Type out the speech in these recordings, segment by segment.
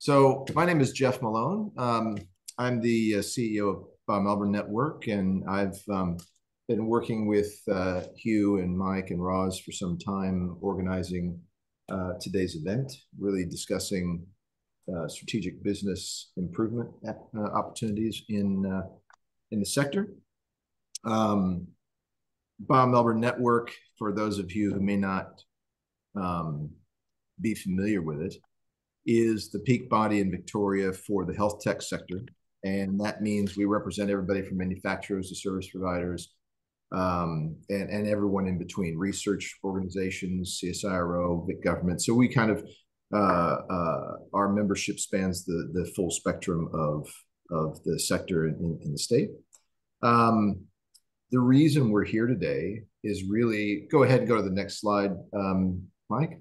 So my name is Jeff Malone. Um, I'm the uh, CEO of BioMelbourne Network, and I've um, been working with uh, Hugh and Mike and Roz for some time organizing uh, today's event, really discussing uh, strategic business improvement uh, opportunities in uh, in the sector. Um, BioMelbourne Network, for those of you who may not um, be familiar with it, is the peak body in Victoria for the health tech sector. And that means we represent everybody from manufacturers to service providers um, and, and everyone in between, research organizations, CSIRO, big government. So we kind of, uh, uh, our membership spans the, the full spectrum of, of the sector in, in the state. Um, the reason we're here today is really, go ahead and go to the next slide, um, Mike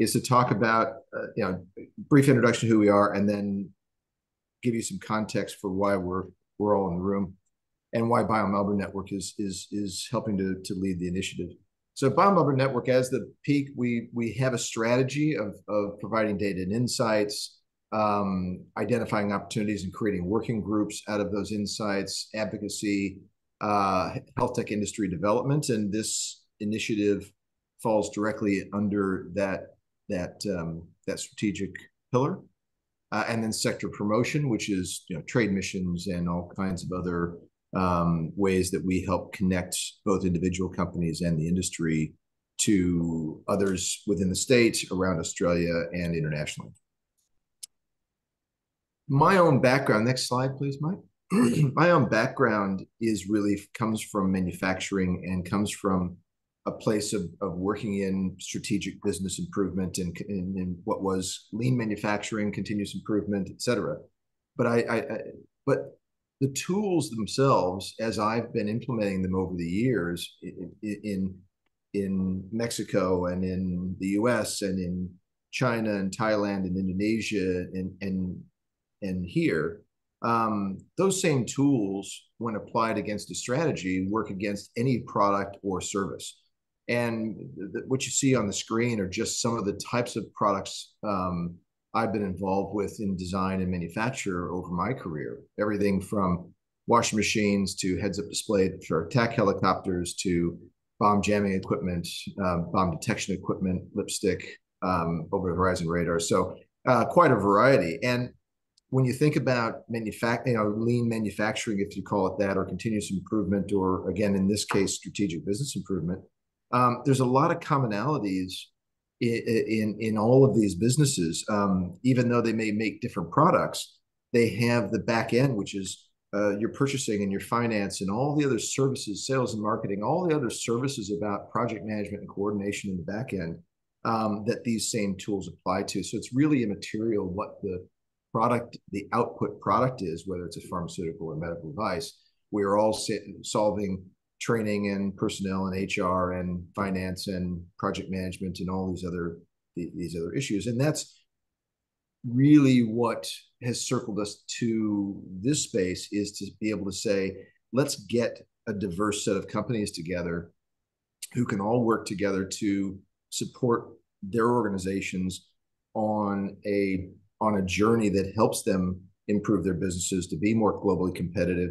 is to talk about, uh, you know, brief introduction who we are, and then give you some context for why we're we're all in the room, and why BioMelbourne Network is is is helping to to lead the initiative. So BioMelbourne Network, as the peak, we we have a strategy of of providing data and insights, um, identifying opportunities, and creating working groups out of those insights, advocacy, uh, health tech industry development, and this initiative falls directly under that that um, that strategic pillar, uh, and then sector promotion, which is you know trade missions and all kinds of other um, ways that we help connect both individual companies and the industry to others within the state, around Australia, and internationally. My own background. Next slide, please, Mike. my own background is really comes from manufacturing and comes from a place of, of working in strategic business improvement and in, in, what was lean manufacturing, continuous improvement, et cetera. But I, I, I, but the tools themselves, as I've been implementing them over the years in, in in Mexico and in the U.S. and in China and Thailand and Indonesia and and and here, um, those same tools, when applied against a strategy, work against any product or service. And th- what you see on the screen are just some of the types of products um, I've been involved with in design and manufacture over my career. Everything from washing machines to heads-up display for attack helicopters to bomb jamming equipment, um, bomb detection equipment, lipstick, um, over the horizon radar. So uh, quite a variety. And when you think about manufacturing, you know, lean manufacturing, if you call it that, or continuous improvement, or again, in this case, strategic business improvement, um, there's a lot of commonalities in, in, in all of these businesses. Um, even though they may make different products, they have the back end, which is uh, your purchasing and your finance and all the other services, sales and marketing, all the other services about project management and coordination in the back end um, that these same tools apply to. So it's really immaterial what the product, the output product is, whether it's a pharmaceutical or medical device. We're all solving training and personnel and HR and finance and project management and all these other these other issues. And that's really what has circled us to this space is to be able to say, let's get a diverse set of companies together who can all work together to support their organizations on a on a journey that helps them improve their businesses to be more globally competitive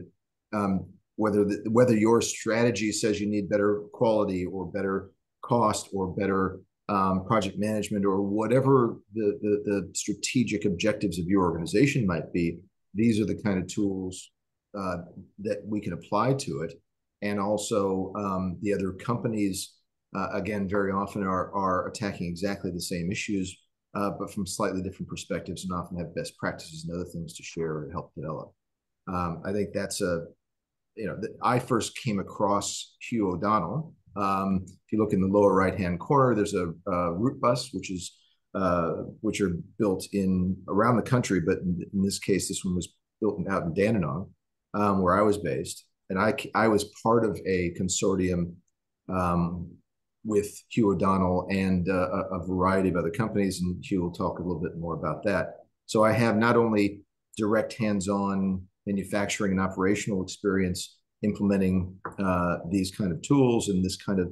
um, whether the, whether your strategy says you need better quality or better cost or better um, project management or whatever the, the, the strategic objectives of your organization might be, these are the kind of tools uh, that we can apply to it. And also, um, the other companies, uh, again, very often are are attacking exactly the same issues, uh, but from slightly different perspectives, and often have best practices and other things to share and help develop. Um, I think that's a you know, I first came across Hugh O'Donnell. Um, if you look in the lower right-hand corner, there's a, a route bus, which is uh, which are built in around the country, but in, in this case, this one was built out in Dandenong, um, where I was based, and I I was part of a consortium um, with Hugh O'Donnell and uh, a, a variety of other companies, and Hugh will talk a little bit more about that. So I have not only direct hands-on manufacturing and operational experience implementing uh, these kind of tools and this kind of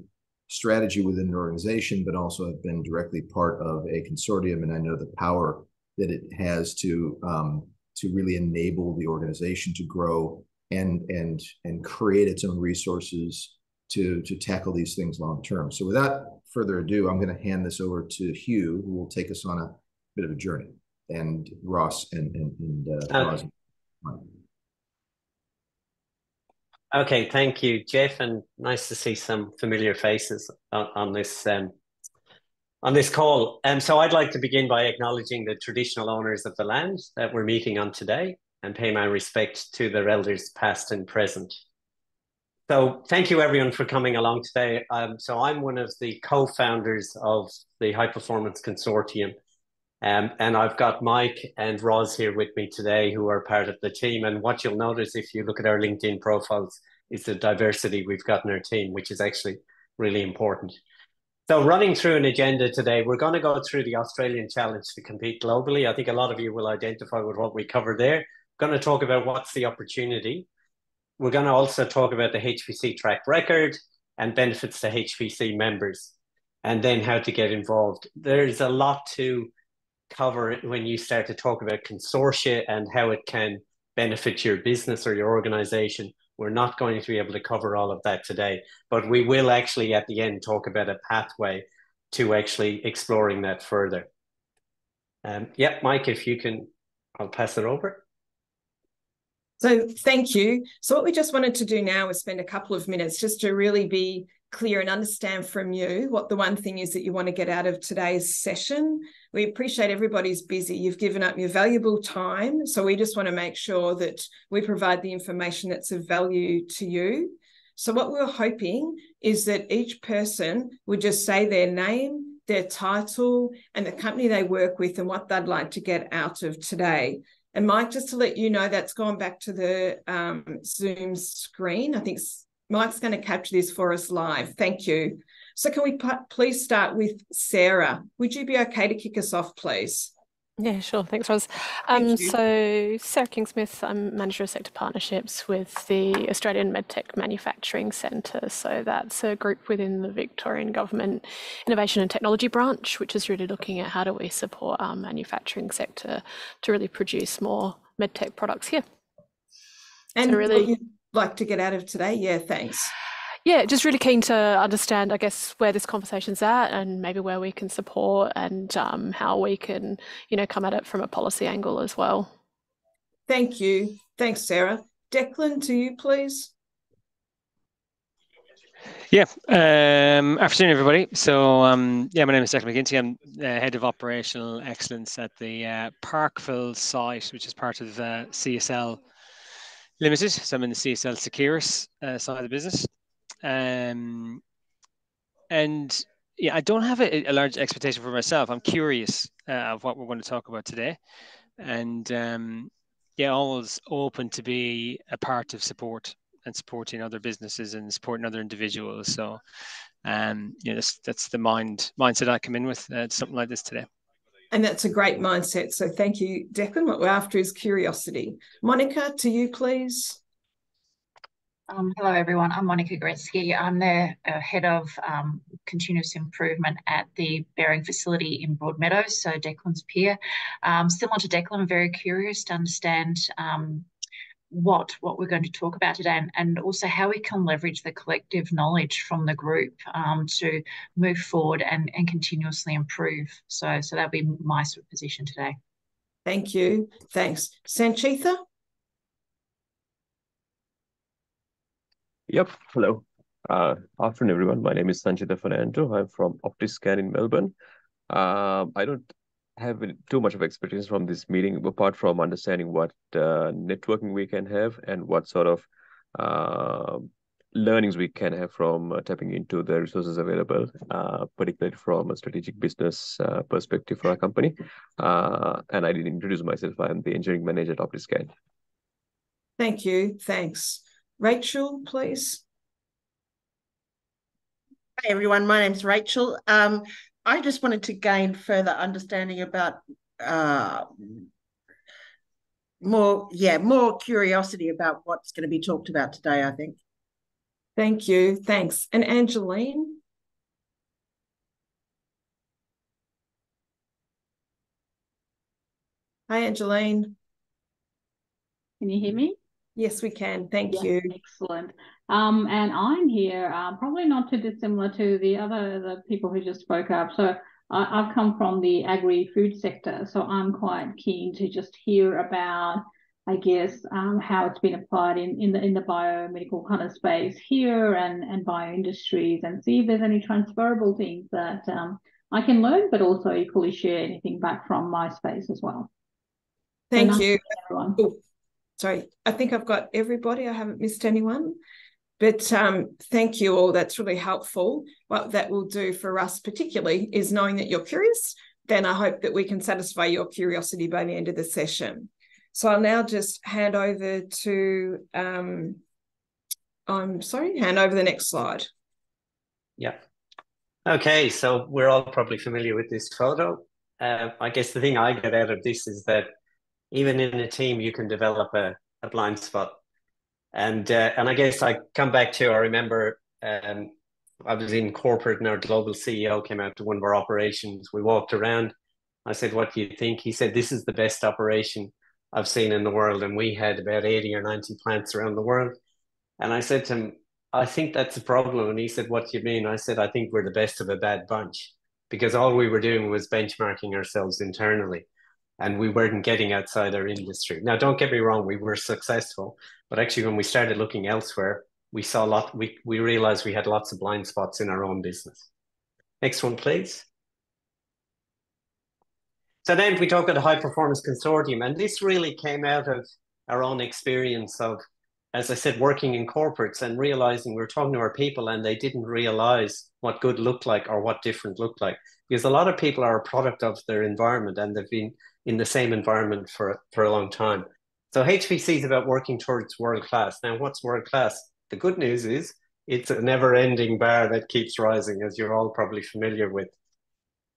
strategy within an organization, but also have been directly part of a consortium, and I know the power that it has to um, to really enable the organization to grow and and and create its own resources to to tackle these things long term. So without further ado, I'm going to hand this over to Hugh, who will take us on a bit of a journey, and Ross and and, and uh, okay. Okay, thank you, Jeff, and nice to see some familiar faces on, on this um, on this call. Um, so I'd like to begin by acknowledging the traditional owners of the land that we're meeting on today and pay my respect to their elders past and present. So thank you everyone for coming along today. Um, so I'm one of the co-founders of the High Performance Consortium. Um, and I've got Mike and Roz here with me today who are part of the team. And what you'll notice if you look at our LinkedIn profiles is the diversity we've got in our team, which is actually really important. So running through an agenda today, we're going to go through the Australian challenge to compete globally. I think a lot of you will identify with what we cover there. We're going to talk about what's the opportunity. We're going to also talk about the HPC track record and benefits to HPC members, and then how to get involved. There's a lot to cover it when you start to talk about consortia and how it can benefit your business or your organization. We're not going to be able to cover all of that today, but we will actually at the end talk about a pathway to actually exploring that further. Um, yeah, Mike, if you can, I'll pass it over. So thank you. So what we just wanted to do now is spend a couple of minutes just to really be clear and understand from you what the one thing is that you want to get out of today's session. We appreciate everybody's busy. You've given up your valuable time. So we just want to make sure that we provide the information that's of value to you. So what we're hoping is that each person would just say their name, their title, and the company they work with and what they'd like to get out of today. And Mike, just to let you know, that's gone back to the um, Zoom screen. I think Mike's going to capture this for us live. Thank you. So can we please start with Sarah? Would you be okay to kick us off, please? Yeah, sure. Thanks, Roz. Um, so, Sarah Kingsmith, I'm Manager of Sector Partnerships with the Australian MedTech Manufacturing Centre. So, that's a group within the Victorian Government Innovation and Technology branch, which is really looking at how do we support our manufacturing sector to really produce more MedTech products here. And so really like to get out of today? Yeah, thanks. Yeah, just really keen to understand, I guess, where this conversation's at and maybe where we can support and um, how we can, you know, come at it from a policy angle as well. Thank you. Thanks, Sarah. Declan, to you, please. Yeah, um, afternoon, everybody. So, um, yeah, my name is Declan McGinty. I'm uh, head of operational excellence at the uh, Parkville site, which is part of uh, CSL Limited. So I'm in the CSL Seqirus uh, side of the business. Um, and yeah, I don't have a, a, large expectation for myself. I'm curious uh, of what we're going to talk about today. And um, yeah, always open to be a part of support and supporting other businesses and supporting other individuals. So, um, you know, that's, that's the mind mindset I come in with uh, something like this today. And that's a great mindset. So thank you, Declan. What we're after is curiosity. Monica, to you, please. Um, hello, everyone. I'm Monica Gretzky. I'm the uh, head of um, continuous improvement at the Behring facility in Broadmeadows, so Declan's peer. Um, similar to Declan, I'm very curious to understand um, what what we're going to talk about today and, and also how we can leverage the collective knowledge from the group um, to move forward and, and continuously improve. So so that'll be my sort of position today. Thank you. Thanks. Sanchitha? Yep. Hello. Uh, afternoon, everyone. My name is Sanchitha Fernando. I'm from Optiscan in Melbourne. Uh, I don't have too much of experience from this meeting apart from understanding what uh, networking we can have and what sort of uh, learnings we can have from uh, tapping into the resources available, uh, particularly from a strategic business uh, perspective for our company. Uh, and I didn't introduce myself. I'm the engineering manager at Optiscan. Thank you. Thanks. Rachel, please. Hi, everyone. My name is Rachel. Um, I just wanted to gain further understanding about uh, more, yeah, more curiosity about what's going to be talked about today, I think. Thank you. Thanks. And Angeline? Hi, Angeline. Can you hear me? Yes, we can. Thank you. Excellent. Um, and I'm here, uh, probably not too dissimilar to the other the people who just spoke up. So I, have come from the agri-food sector, so I'm quite keen to just hear about, I guess, um, how it's been applied in, in the in the biomedical kind of space here and and bio industries, and see if there's any transferable things that um, I can learn, but also equally share anything back from my space as well. Thank so you. Sorry, I think I've got everybody. I haven't missed anyone. But um, thank you all. That's really helpful. What that will do for us, particularly, is knowing that you're curious. Then I hope that we can satisfy your curiosity by the end of the session. So I'll now just hand over to, um, I'm sorry, hand over the next slide. Yeah. Okay, so we're all probably familiar with this photo. Uh, I guess the thing I get out of this is that even in a team, you can develop a, a blind spot and uh, and I guess I come back to I remember um, I was in corporate and our global CEO came out to one of our operations. We walked around. I said, "What do you think?" He said, "This is the best operation I've seen in the world." And we had about eighty or ninety plants around the world. And I said to him, "I think that's a problem." And he said, "What do you mean?" I said, "I think we're the best of a bad bunch." Because all we were doing was benchmarking ourselves internally and we weren't getting outside our industry. Now, don't get me wrong, we were successful, but actually, when we started looking elsewhere, we saw a lot. We we realized we had lots of blind spots in our own business. Next one, please. So then we talk about the high performance consortium, and this really came out of our own experience of, as I said, working in corporates and realizing we were talking to our people and they didn't realize what good looked like or what different looked like. Because a lot of people are a product of their environment and they've been in the same environment for, for a long time. So HPC is about working towards world class. Now, what's world class? The good news is it's a never ending bar that keeps rising, as you're all probably familiar with.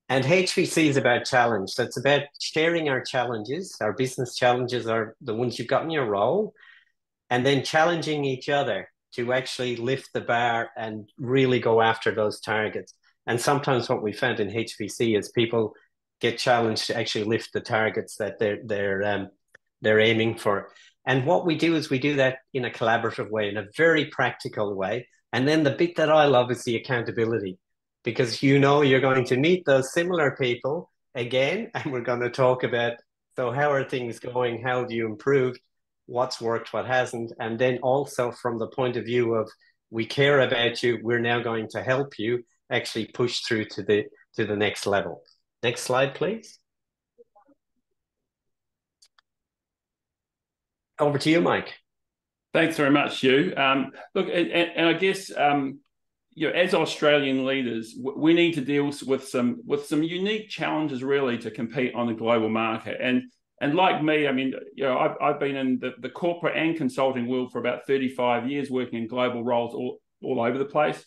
And HPC is about challenge. So it's about sharing our challenges. Our business challenges are the ones you've got in your role, and then challenging each other to actually lift the bar and really go after those targets. And sometimes what we found in HPC is people get challenged to actually lift the targets that they're they're um, they're aiming for. And what we do is we do that in a collaborative way, in a very practical way. And then the bit that I love is the accountability, because you know you're going to meet those similar people again, and we're going to talk about so how are things going? How do you improve? What's worked? What hasn't? And then also from the point of view of we care about you, we're now going to help you actually push through to the to the next level. Next slide, please. Over to you, Mike. Thanks very much, Hugh. Um, look, and, and, I guess um, you know, as Australian leaders, we need to deal with some with some unique challenges, really, to compete on the global market. And and like me, I mean, you know, I've, I've been in the, the corporate and consulting world for about 35 years, working in global roles all, all over the place.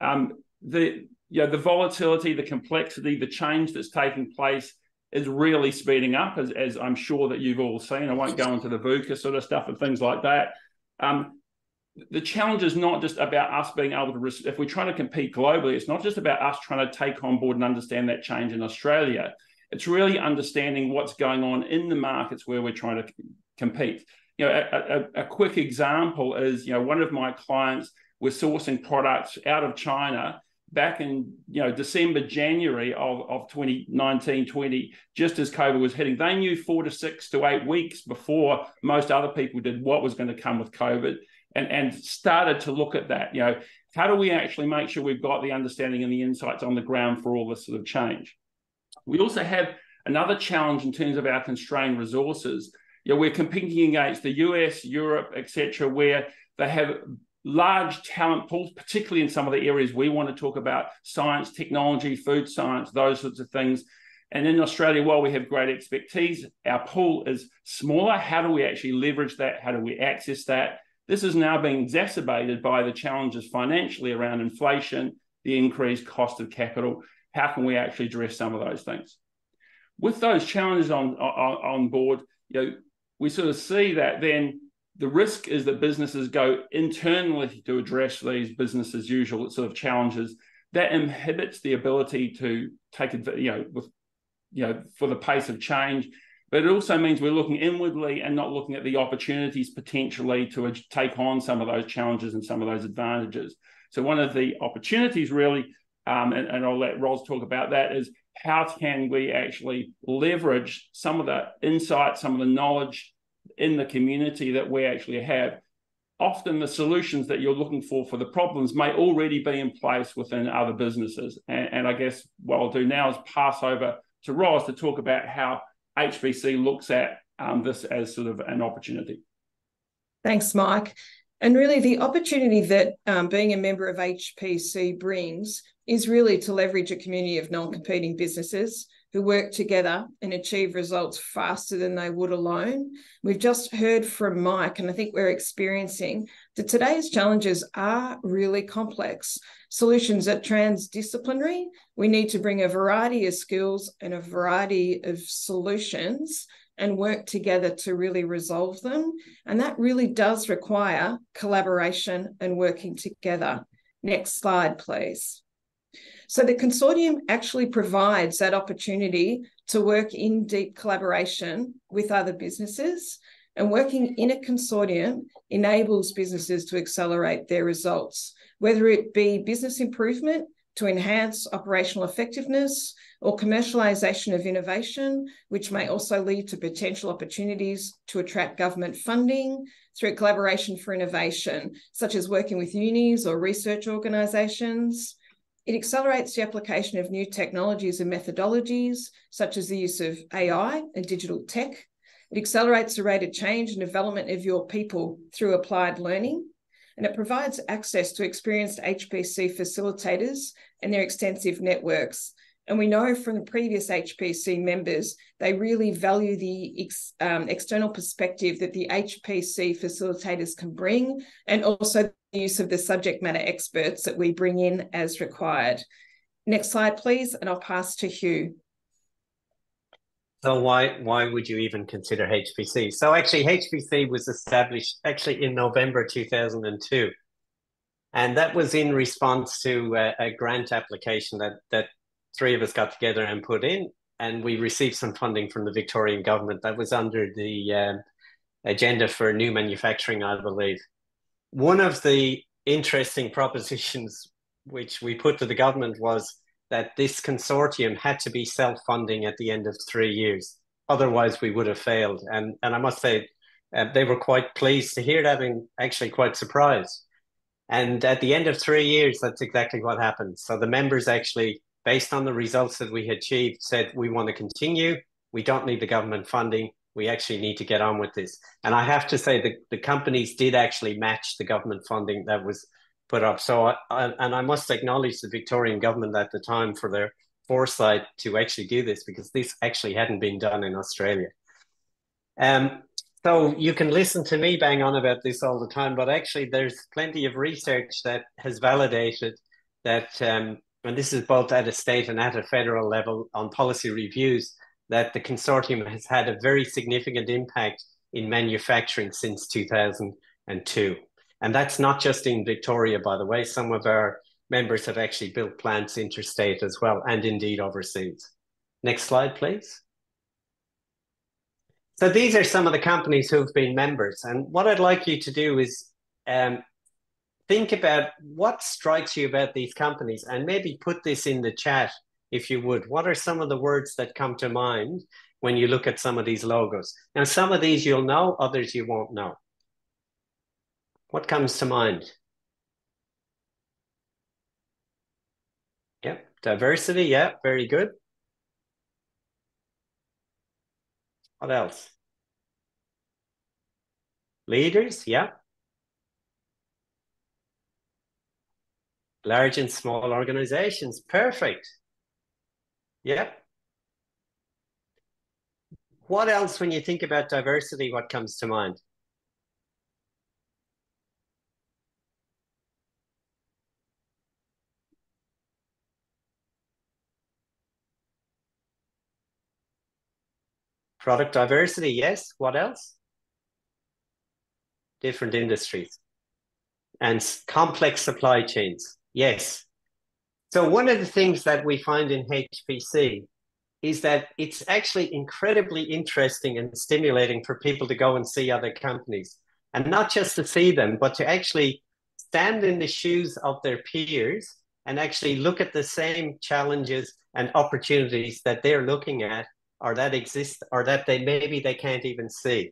Um, the you know, the volatility, the complexity, the change that's taking place is really speeding up, as, as I'm sure that you've all seen. I won't go into the VUCA sort of stuff and things like that. Um, the challenge is not just about us being able to, if we're trying to compete globally, it's not just about us trying to take on board and understand that change in Australia. It's really understanding what's going on in the markets where we're trying to compete. You know, a, a, a quick example is, you know, one of my clients was sourcing products out of China back in you know December, January of, of 2019, 20, just as COVID was hitting, they knew four to six to eight weeks before most other people did what was going to come with COVID and, and started to look at that. You know, how do we actually make sure we've got the understanding and the insights on the ground for all this sort of change? We also have another challenge in terms of our constrained resources. You know, we're competing against the US, Europe, etc., where they have large talent pools, particularly in some of the areas we want to talk about science, technology, food science, those sorts of things. And in Australia, while we have great expertise, our pool is smaller. How do we actually leverage that? How do we access that? This is now being exacerbated by the challenges financially around inflation, the increased cost of capital. How can we actually address some of those things? With those challenges on, on, on board, you know, we sort of see that then the risk is that businesses go internally to address these business as usual sort of challenges that inhibits the ability to take you know with you know for the pace of change but it also means we're looking inwardly and not looking at the opportunities potentially to take on some of those challenges and some of those advantages. So one of the opportunities really, um, and, and I'll let Ros talk about that, is how can we actually leverage some of the insight, some of the knowledge in the community that we actually have. Often the solutions that you're looking for for the problems may already be in place within other businesses. And, and I guess what I'll do now is pass over to Ros to talk about how HPC looks at um, this as sort of an opportunity. Thanks, Mike. And really, the opportunity that um, being a member of HPC brings is really to leverage a community of non competing businesses who work together and achieve results faster than they would alone. We've just heard from Mike, and I think we're experiencing that today's challenges are really complex. Solutions are transdisciplinary. We need to bring a variety of skills and a variety of solutions and work together to really resolve them. And that really does require collaboration and working together. Next slide, please. So the consortium actually provides that opportunity to work in deep collaboration with other businesses. And working in a consortium enables businesses to accelerate their results, whether it be business improvement to enhance operational effectiveness or commercialisation of innovation, which may also lead to potential opportunities to attract government funding through collaboration for innovation, such as working with unis or research organisations. It accelerates the application of new technologies and methodologies, such as the use of AI and digital tech. It accelerates the rate of change and development of your people through applied learning and it provides access to experienced HPC facilitators and their extensive networks. And we know from the previous HPC members, they really value the ex, um, external perspective that the HPC facilitators can bring, and also the use of the subject matter experts that we bring in as required. Next slide, please, and I'll pass to Hugh. So why why would you even consider HPC? So actually, HPC was established actually in November two thousand and two, and that was in response to a, a, grant application that that three of us got together and put in, and we received some funding from the Victorian government. That was under the um, agenda for new manufacturing, I believe. One of the interesting propositions which we put to the government was that this consortium had to be self-funding at the end of three years. Otherwise, we would have failed. And and I must say, uh, they were quite pleased to hear that and actually quite surprised. And at the end of three years, that's exactly what happened. So the members actually, based on the results that we achieved, said we want to continue. We don't need the government funding. We actually need to get on with this. And I have to say, the, the companies did actually match the government funding that was put up. So, I, I, and I must acknowledge the Victorian government at the time for their foresight to actually do this because this actually hadn't been done in Australia. Um, so you can listen to me bang on about this all the time, but actually there's plenty of research that has validated that, um, and this is both at a state and at a federal level on policy reviews, that the consortium has had a very significant impact in manufacturing since 2002. And that's not just in Victoria, by the way. Some of our members have actually built plants interstate as well, and indeed overseas. Next slide, please. So these are some of the companies who've been members. And what I'd like you to do is um, think about what strikes you about these companies and maybe put this in the chat if you would. What are some of the words that come to mind when you look at some of these logos? Now, some of these you'll know, others you won't know. What comes to mind? Yep, diversity. Yeah, very good. What else? Leaders. Yeah. Large and small organizations. Perfect. Yep. What else, when you think about diversity, what comes to mind? Product diversity, yes. What else? Different industries. And complex supply chains, yes. So one of the things that we find in HPC is that it's actually incredibly interesting and stimulating for people to go and see other companies and not just to see them, but to actually stand in the shoes of their peers and actually look at the same challenges and opportunities that they're looking at or that exist or that they maybe they can't even see.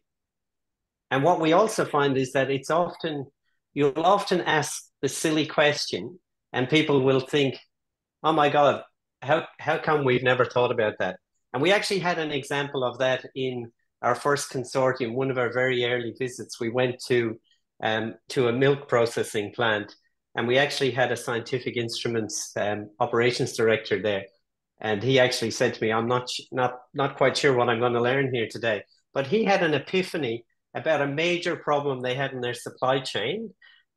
And what we also find is that it's often you'll often ask the silly question and people will think, oh my God, how, how come we've never thought about that? And we actually had an example of that in our first consortium, one of our very early visits. We went to um, to a milk processing plant, and we actually had a scientific instruments um, operations director there, and he actually said to me, "I'm not not not quite sure what I'm going to learn here today," but he had an epiphany about a major problem they had in their supply chain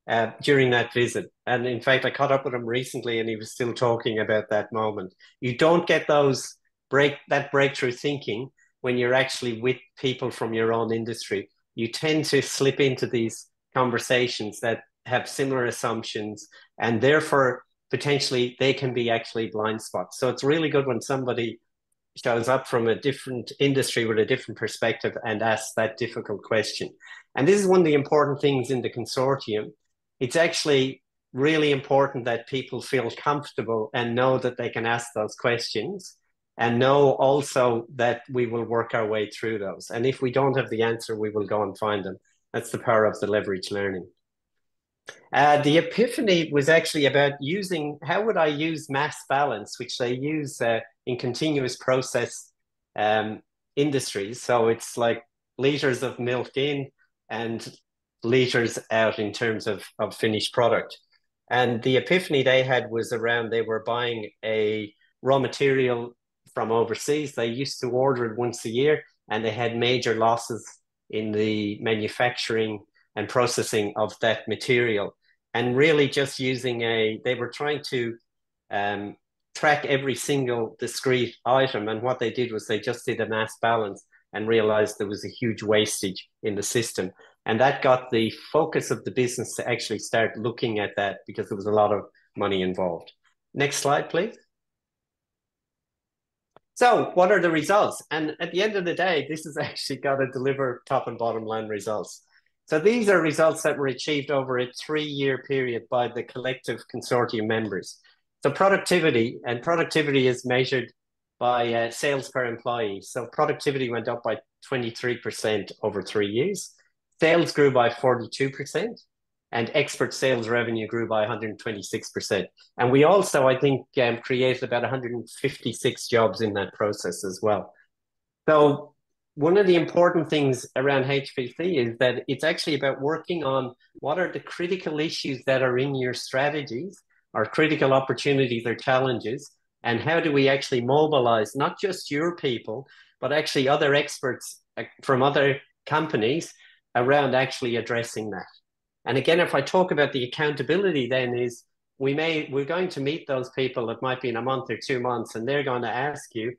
uh, during that visit. And in fact, I caught up with him recently, and he was still talking about that moment. You don't get those break that breakthrough thinking when you're actually with people from your own industry. You tend to slip into these conversations that have similar assumptions, and therefore potentially they can be actually blind spots. So it's really good when somebody shows up from a different industry with a different perspective and asks that difficult question. And this is one of the important things in the consortium it's actually really important that people feel comfortable and know that they can ask those questions and know also that we will work our way through those. And if we don't have the answer, we will go and find them. That's the power of the leverage learning. Uh, the epiphany was actually about using how would I use mass balance, which they use uh, in continuous process um, industries. So it's like liters of milk in and liters out in terms of, of finished product. And the epiphany they had was around they were buying a raw material from overseas. They used to order it once a year and they had major losses in the manufacturing and processing of that material. And really just using a, they were trying to um, track every single discrete item. And what they did was they just did a mass balance and realized there was a huge wastage in the system. And that got the focus of the business to actually start looking at that because there was a lot of money involved. Next slide, please. So, what are the results? And at the end of the day, this has actually got to deliver top and bottom line results. So, these are results that were achieved over a three year period by the collective consortium members. So, productivity and productivity is measured by uh, sales per employee. So, productivity went up by 23% over three years. Sales grew by 42%, and expert sales revenue grew by 126%. And we also, I think, um, created about 156 jobs in that process as well. So, one of the important things around HPC is that it's actually about working on what are the critical issues that are in your strategies, or critical opportunities or challenges, and how do we actually mobilize not just your people, but actually other experts uh, from other companies around actually addressing that. And again, if I talk about the accountability, then is we may we're going to meet those people that might be in a month or two months, and they're going to ask you,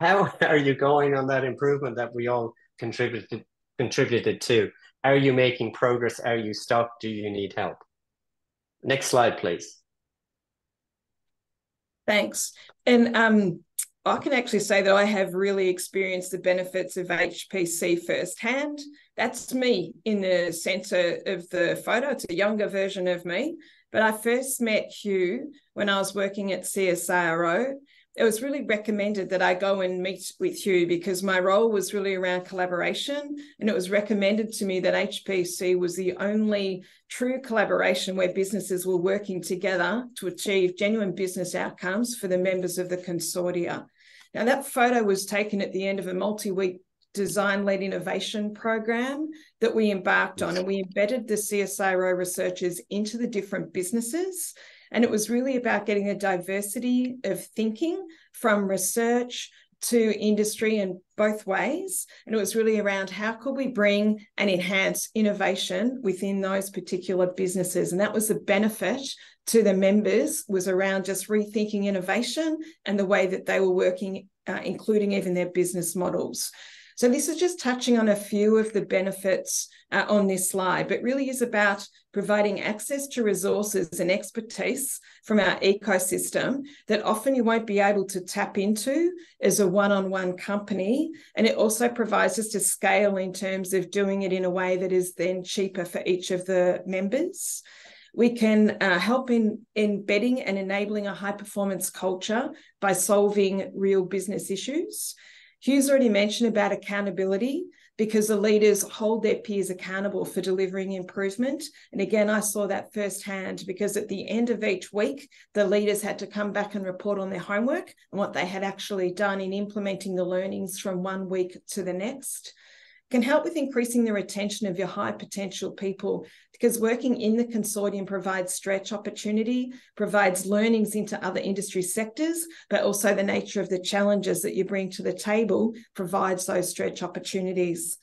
how are you going on that improvement that we all contributed contributed to? Are you making progress? Are you stuck? Do you need help? Next slide, please. Thanks. And um, I can actually say that I have really experienced the benefits of HPC firsthand. That's me in the center of the photo. It's a younger version of me. But I first met Hugh when I was working at CSIRO. It was really recommended that I go and meet with Hugh because my role was really around collaboration. And it was recommended to me that HPC was the only true collaboration where businesses were working together to achieve genuine business outcomes for the members of the consortia. Now, that photo was taken at the end of a multi week design led innovation program that we embarked on, and we embedded the CSIRO researchers into the different businesses. And it was really about getting a diversity of thinking from research to industry in both ways. And it was really around how could we bring and enhance innovation within those particular businesses. And that was the benefit to the members was around just rethinking innovation and the way that they were working, uh, including even their business models. So this is just touching on a few of the benefits uh, on this slide, but really is about providing access to resources and expertise from our ecosystem that often you won't be able to tap into as a one-on-one company. And it also provides us to scale in terms of doing it in a way that is then cheaper for each of the members. We can uh, help in embedding and enabling a high performance culture by solving real business issues. Hugh's already mentioned about accountability because the leaders hold their peers accountable for delivering improvement. And again, I saw that firsthand because at the end of each week, the leaders had to come back and report on their homework and what they had actually done in implementing the learnings from one week to the next can help with increasing the retention of your high potential people because working in the consortium provides stretch opportunity, provides learnings into other industry sectors, but also the nature of the challenges that you bring to the table provides those stretch opportunities.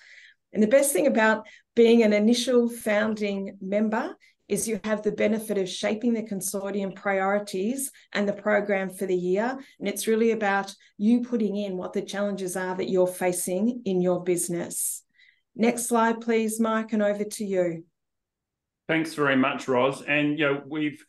And the best thing about being an initial founding member is you have the benefit of shaping the consortium priorities and the program for the year. And it's really about you putting in what the challenges are that you're facing in your business. Next slide, please, Mike, and over to you. Thanks very much, Ros. And you know, we've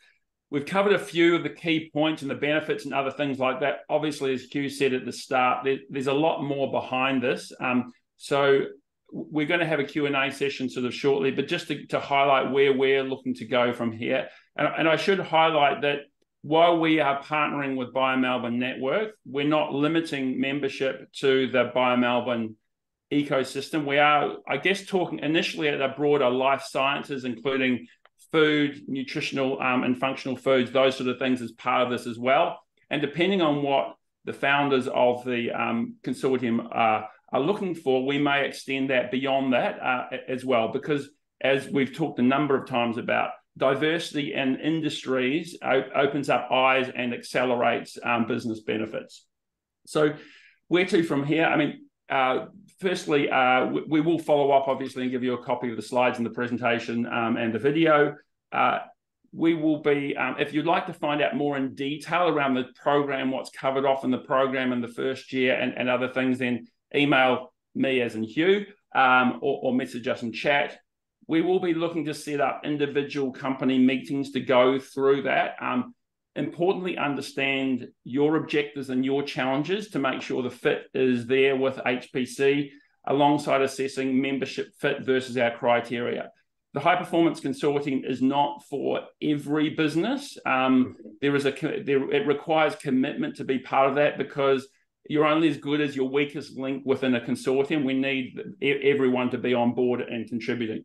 we've covered a few of the key points and the benefits and other things like that. Obviously, as Hugh said at the start, there, there's a lot more behind this. Um, so we're going to have a Q&A session sort of shortly, but just to, to highlight where we're looking to go from here. And, and I should highlight that while we are partnering with BioMelbourne Network, we're not limiting membership to the BioMelbourne ecosystem. We are, I guess, talking initially at a broader life sciences, including food, nutritional um, and functional foods, those sort of things as part of this as well. And depending on what the founders of the um, consortium are are looking for, we may extend that beyond that uh, as well, because as we've talked a number of times about, diversity in industries opens up eyes and accelerates um, business benefits. So, where to from here? I mean, uh, firstly, uh, we, we, will follow up obviously and give you a copy of the slides and the presentation um, and the video. Uh, we will be, um, if you'd like to find out more in detail around the program, what's covered off in the program in the first year and, and other things, then email me as in Hugh um, or, or message us in chat. We will be looking to set up individual company meetings to go through that. Um, importantly, understand your objectives and your challenges to make sure the fit is there with HPC alongside assessing membership fit versus our criteria. The High Performance Consortium is not for every business. Um, there is a there, it requires commitment to be part of that because you're only as good as your weakest link within a consortium. We need everyone to be on board and contributing.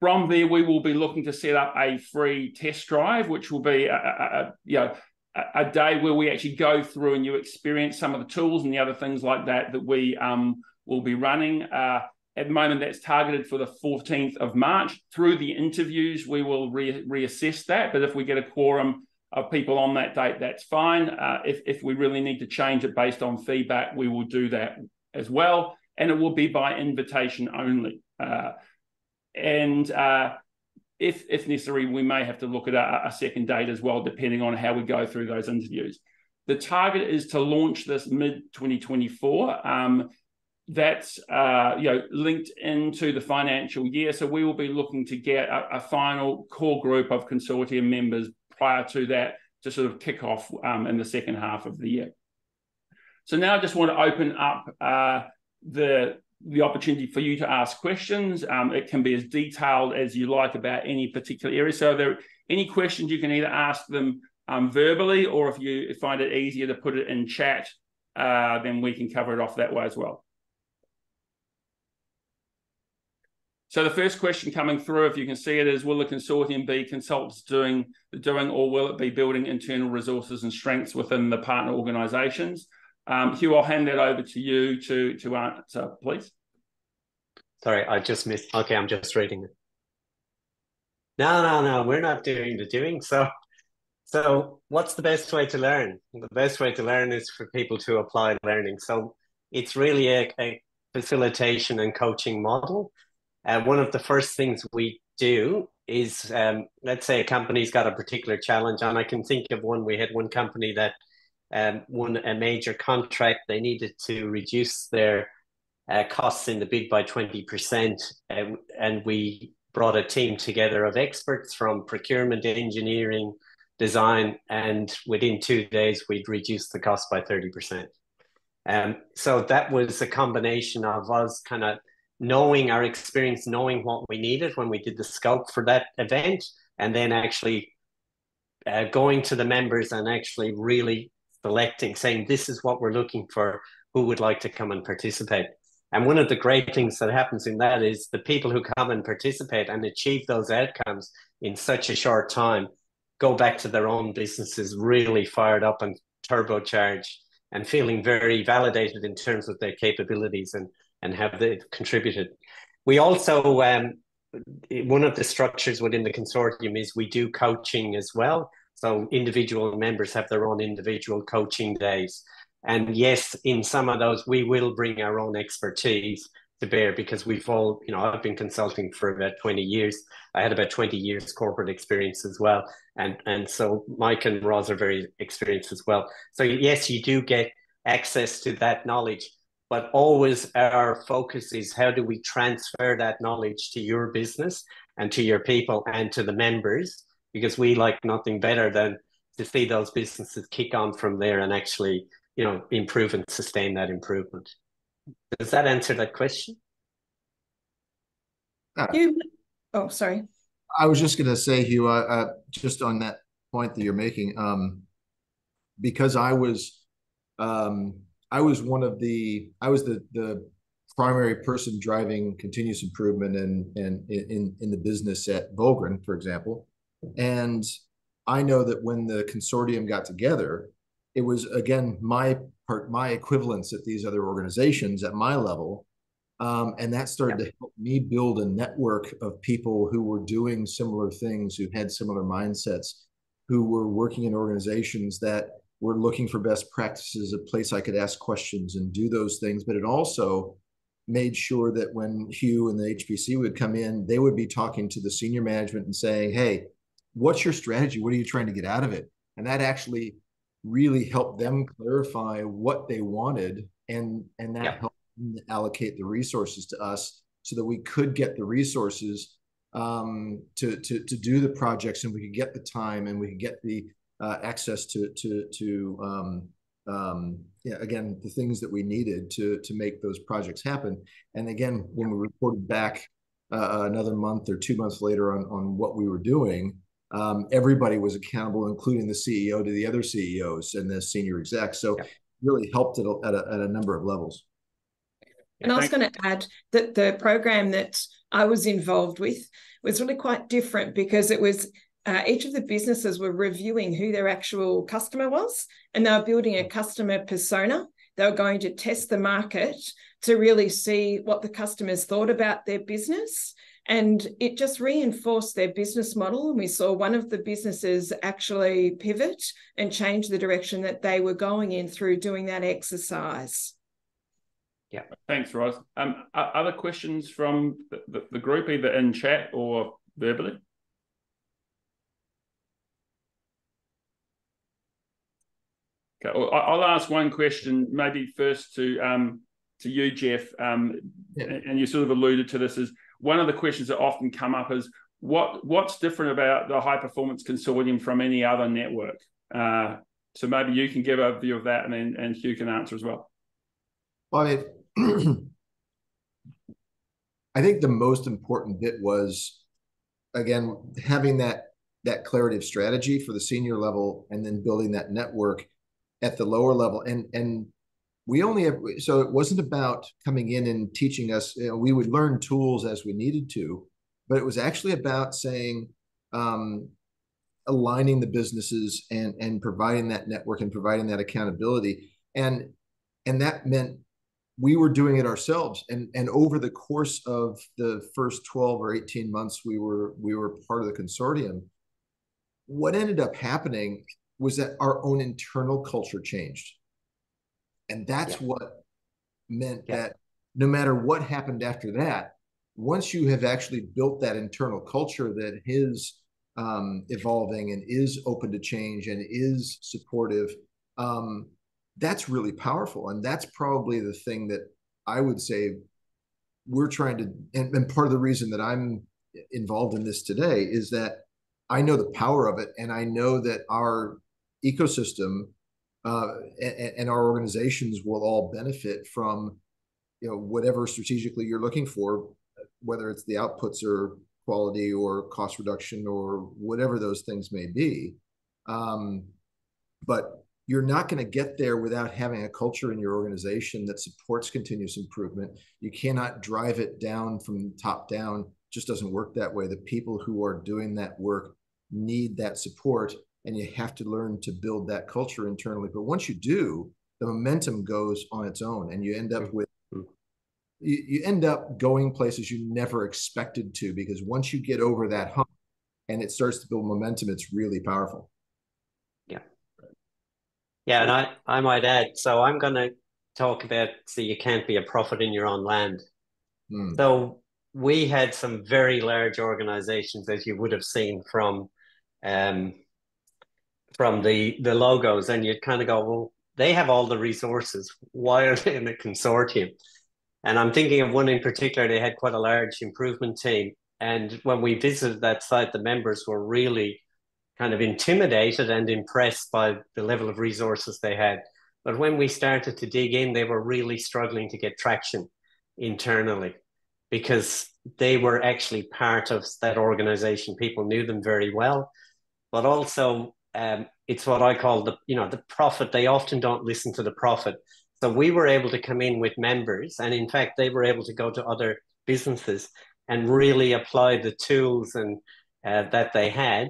From there, we will be looking to set up a free test drive, which will be a, a, a you know a, day where we actually go through and you experience some of the tools and the other things like that that we um, will be running. Uh, at the moment, that's targeted for the 14th of March. Through the interviews, we will re- reassess that. But if we get a quorum of people on that date, that's fine. Uh, if, if we really need to change it based on feedback, we will do that as well. And it will be by invitation only. Uh, and uh, if, if necessary, we may have to look at a, a, second date as well, depending on how we go through those interviews. The target is to launch this mid 2024. Um, that's uh, you know linked into the financial year. So we will be looking to get a, a final core group of consortium members prior to that to sort of kick off um, in the second half of the year. So now I just want to open up uh, the the opportunity for you to ask questions. Um, it can be as detailed as you like about any particular area. So there any questions you can either ask them um, verbally, or if you find it easier to put it in chat, uh, then we can cover it off that way as well. So the first question coming through, if you can see it, is will the consortium be consultants doing doing, or will it be building internal resources and strengths within the partner organisations? Um, Hugh, I'll hand that over to you to to answer, please. Sorry, I just missed. Okay, I'm just reading it. No, no, no, we're not doing the doing. So, so what's the best way to learn? The best way to learn is for people to apply learning. So it's really a, a facilitation and coaching model. Uh, one of the first things we do is, um, let's say a company's got a particular challenge, and I can think of one. We had one company that um, won a major contract. They needed to reduce their uh, costs in the bid by 20%. Uh, and we brought a team together of experts from procurement, engineering, design, and within two days, we'd reduced the cost by 30%. Um, so that was a combination of us kind of knowing our experience, knowing what we needed when we did the scope for that event, and then actually uh, going to the members and actually really selecting, saying, This is what we're looking for, who would like to come and participate. And one of the great things that happens in that is the people who come and participate and achieve those outcomes in such a short time go back to their own businesses really fired up and turbocharged and feeling very validated in terms of their capabilities and, and have they contributed. We also, um, one of the structures within the consortium is we do coaching as well. So individual members have their own individual coaching days. And yes, in some of those, we will bring our own expertise to bear because we've all, you know, I've been consulting for about 20 years. I had about 20 years corporate experience as well. And, and so Mike and Roz are very experienced as well. So yes, you do get access to that knowledge, but always our focus is how do we transfer that knowledge to your business and to your people and to the members? Because we like nothing better than to see those businesses kick on from there and actually you know improve and sustain that improvement. Does that answer that question? Uh, you, oh sorry. I was just going to say hugh uh, uh, just on that point that you're making um, because i was um, i was one of the i was the the primary person driving continuous improvement and and in in the business at Volgren, for example and i know that when the consortium got together it was again my part, my equivalents at these other organizations at my level, um, and that started yeah. to help me build a network of people who were doing similar things, who had similar mindsets, who were working in organizations that were looking for best practices, a place I could ask questions and do those things. But it also made sure that when Hugh and the HPC would come in, they would be talking to the senior management and saying, "Hey, what's your strategy? What are you trying to get out of it?" And that actually really helped them clarify what they wanted and and that yeah. helped allocate the resources to us so that we could get the resources um, to, to to do the projects and we could get the time and we could get the uh, access to to to um, um, yeah, again the things that we needed to to make those projects happen. And again, when we reported back uh, another month or two months later on on what we were doing, um, everybody was accountable, including the CEO to the other CEOs and the senior execs. So yeah. really helped at a, at, a, at a number of levels. And I was going to add that the program that I was involved with was really quite different because it was uh, each of the businesses were reviewing who their actual customer was and they were building a customer persona. They were going to test the market to really see what the customers thought about their business and it just reinforced their business model. And we saw one of the businesses actually pivot and change the direction that they were going in through doing that exercise. Yeah. Thanks, Roz. Um, other questions from the, the, the group, either in chat or verbally? Okay, well, I'll ask one question, maybe first to um, to you, Jeff. Um, yeah. and you sort of alluded to this: is one of the questions that often come up is what what's different about the high performance consortium from any other network? Uh, so maybe you can give a view of that, and then and Hugh can answer as well. Well, I mean, I think the most important bit was again having that that clarity of strategy for the senior level, and then building that network at the lower level, and and we only have so it wasn't about coming in and teaching us you know, we would learn tools as we needed to but it was actually about saying um, aligning the businesses and and providing that network and providing that accountability. And and that meant we were doing it ourselves. And and over the course of the first 12 or 18 months we were we were part of the consortium what ended up happening was that our own internal culture changed and that's yeah. what meant yeah. that no matter what happened after that, once you have actually built that internal culture that is um, evolving and is open to change and is supportive, um, that's really powerful. And that's probably the thing that I would say we're trying to, and, and part of the reason that I'm involved in this today is that I know the power of it, and I know that our ecosystem uh, and, and, our organizations will all benefit from, you know, whatever strategically you're looking for, whether it's the outputs or quality or cost reduction or whatever those things may be. Um, but you're not going to get there without having a culture in your organization that supports continuous improvement. You cannot drive it down from top down. It just doesn't work that way. The people who are doing that work need that support, and you have to learn to build that culture internally. But once you do, the momentum goes on its own, and you end up with you, you end up going places you never expected to because once you get over that hump and it starts to build momentum, it's really powerful. Yeah, Yeah, and I, I might add, so I'm going to talk about so you can't be a prophet in your own land. Mm. So we had some very large organizations, as you would have seen from um, from the the logos, and you'd kind of go, well, they have all the resources. Why are they in a consortium? And I'm thinking of one in particular. They had quite a large improvement team, and when we visited that site, the members were really kind of intimidated and impressed by the level of resources they had. But when we started to dig in, they were really struggling to get traction internally because they were actually part of that organization. People knew them very well, but also um, it's what I call the you know the prophet. They often don't listen to the prophet. So we were able to come in with members, and in fact, they were able to go to other businesses and really apply the tools and uh, that they had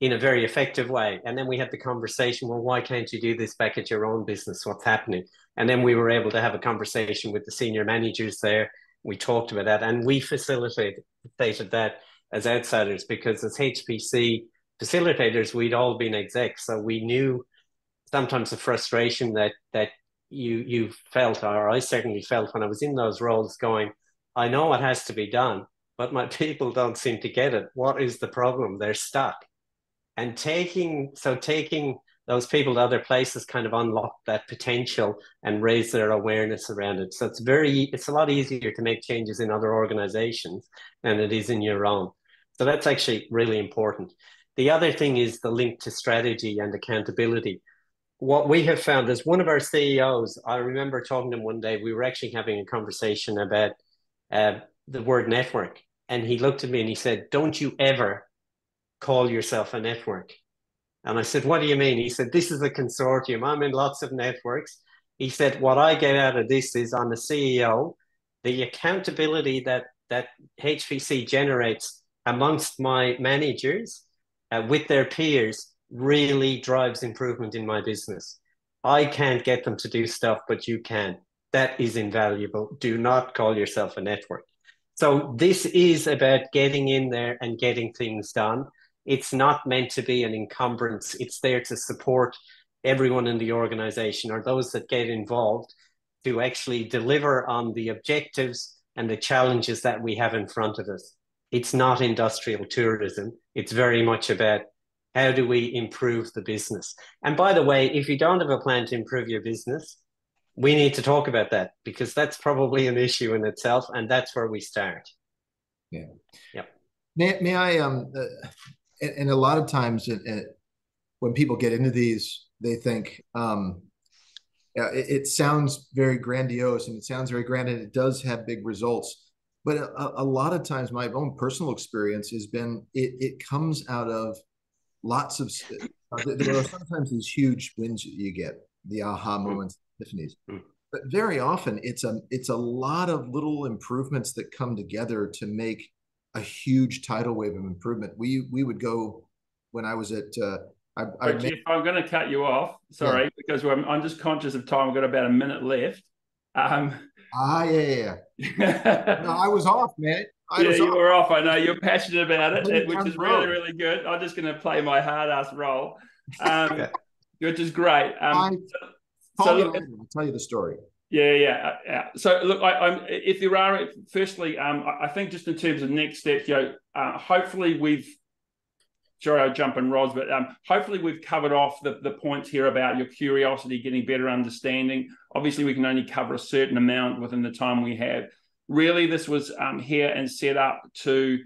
in a very effective way. And then we had the conversation, well, why can't you do this back at your own business? What's happening? And then we were able to have a conversation with the senior managers there. We talked about that and we facilitated that as outsiders because as HPC facilitators, we'd all been execs. So we knew sometimes the frustration that that you you felt, or I certainly felt when I was in those roles going, I know what has to be done, but my people don't seem to get it. What is the problem? They're stuck and taking so taking those people to other places kind of unlock that potential and raise their awareness around it. So it's very it's a lot easier to make changes in other organizations than it is in your own. So that's actually really important. The other thing is the link to strategy and accountability. What we have found is one of our CEOs, I remember talking to him one day, we were actually having a conversation about uh, the word network. And he looked at me and he said, Don't you ever call yourself a network? And I said, What do you mean? He said, This is a consortium. I'm in lots of networks. He said, What I get out of this is I'm a CEO. The accountability that, that HPC generates amongst my managers uh, with their peers really drives improvement in my business. I can't get them to do stuff, but you can. That is invaluable. Do not call yourself a network. So, this is about getting in there and getting things done. It's not meant to be an encumbrance. It's there to support everyone in the organization or those that get involved to actually deliver on the objectives and the challenges that we have in front of us. It's not industrial tourism. It's very much about how do we improve the business. And by the way, if you don't have a plan to improve your business, we need to talk about that because that's probably an issue in itself, and that's where we start. Yeah. Yep. May, may I um uh, and, and a lot of times it, it, when people get into these, they think um, it, it, sounds very grandiose and it sounds very grand and it does have big results. But a, a lot of times, my own personal experience has been it, it comes out of lots of. Uh, there are sometimes these huge wins you get, the aha hmm. moments, epiphanies. Mm. But very often, it's a it's a lot of little improvements that come together to make a huge tidal wave of improvement. We we would go when I was at. Uh, I, I Jeff, I'm going to cut you off. Sorry, yeah. because I'm, I'm just conscious of time. I've got about a minute left. Um, ah, yeah, yeah. no, I was off, man. I yeah, you off. were off. I know you're passionate about it, which is really, really good. I'm just going to play my hard ass role, um, which is great. Um, I, so, so I'll tell you the story. Yeah, yeah, yeah. So look, I, am if there are, firstly, um, I think just in terms of next steps, you know, uh, hopefully we've sorry I jump in, Roz, but um, hopefully we've covered off the, the points here about your curiosity, getting better understanding. Obviously, we can only cover a certain amount within the time we have. Really, this was um, here and set up to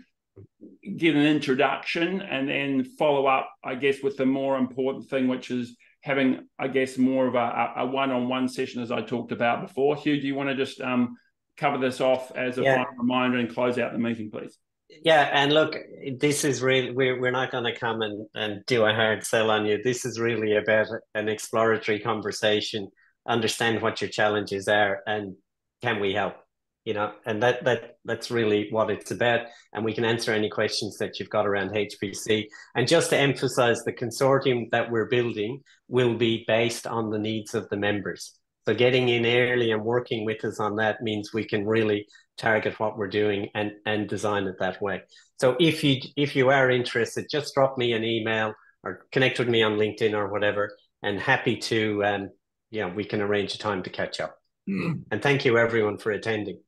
get an introduction and then follow up, I guess, with the more important thing, which is having, I guess, more of a, a one-on-one session as I talked about before. Hugh, do you want to just um, cover this off as a yeah. final reminder and close out the meeting, please? Yeah, and look, this is really we're we're not going to come and, and do a hard sell on you. This is really about an exploratory conversation, understand what your challenges are, and can we help? You know, and that that that's really what it's about. And we can answer any questions that you've got around HPC. And just to emphasize, the consortium that we're building will be based on the needs of the members. So getting in early and working with us on that means we can really target what we're doing and and design it that way. So if you if you are interested, just drop me an email or connect with me on LinkedIn or whatever, and happy to um yeah we can arrange a time to catch up. Mm. And thank you everyone for attending.